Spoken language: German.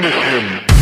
finish him.